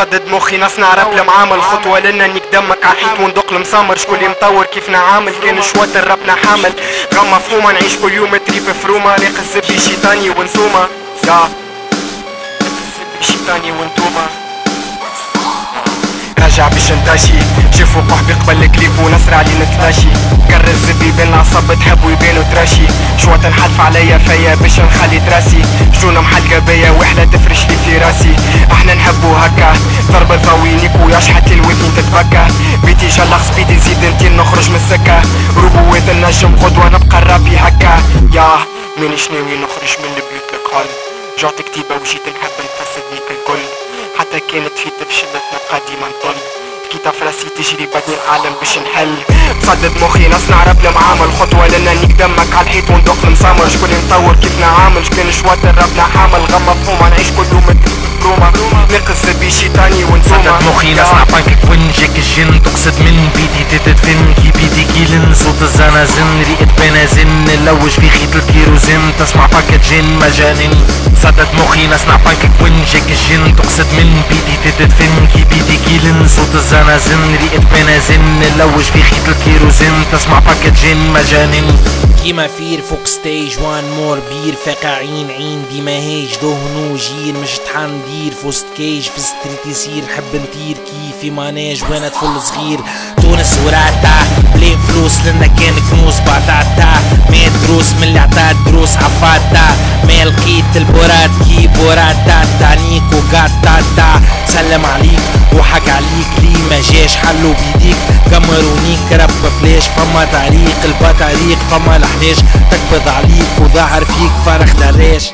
صدد مخي نصنع راب المعامل خطوة. لنا انك دمك عالحيط وندق المسامر شكون مطور كيف نعامل؟ كان شوات الربنا حامل غم مفهومة نعيش كل يوم تريب فرومة ريق الزبي شيطاني يا الزبي شيطاني وانتوما راجع باش نتاشي شوفوا قحبي قبل الكليب ونصر علي نتلاشي. كر الزبي بين العصب تحبوا يبانوا تراشي شوى تنحلف عليا فيا باش نخلي تراسي. شجون محلقة بيا وحدة تفرش لي في راسي. نحبوا هكا. ضرب الفوينيك ويشحت الودن تتبكى بيتي جلق سبيدي زيد انتي نخرج من السكة. ربوات النجم قدوة نبقى الرابي هكا. يا مانيش ناوي نخرج من البيوت القال جعت كتيبة وجيت نحب نفسد بيك الكل. حتى كانت في تفشلت نبقى ديما نطل. كيتا فراسي تجري بدني العالم باش نحل. تصدد مخي نصنع رب المعامل خطوة لنا نقدمك على الحيط وندق المسامر شكون نطور كيف نعامل؟ شكون شوات ربنا حامل غم مفهومة نعيش كل يوم مخي نصنع بانكك ونجيك الجن. تقصد من بيدي تتدفن كي بيدي كيلن صوت الزنازن. ريقة بنازن. نلوج في خيط الكيروزين. تسمع باكت جن مجانين صدد مخي نصنع بانكك ونجيك الجن. تقصد من بيدي تتدفن كي بيدي كيلن صوت الزنازن. ريقة بنازن. نلوج في خيط الكيروزين. تسمع باكت جن مجانين كيما فير فوق ستيج وان مور بير فقاعين عين ديما هيج دهنو جير مش طحن دير فوسط كيج في ستريت يصير حب نطير كيفي ماناج وأنا طفل صغير. تونس وراتا بلين فلوس لنا كان كنوز بعتاتا ما دروس من اللي عطات دروس عفاتا. ما لقيت البورات كي بوراتا تعنيك وقاتاتا تسلم عليك جاش حلو بيديك كمرونيك رب فلاش فما تعريق البطريق فما الحناش تقبض عليك وظهر فيك فرخ دراش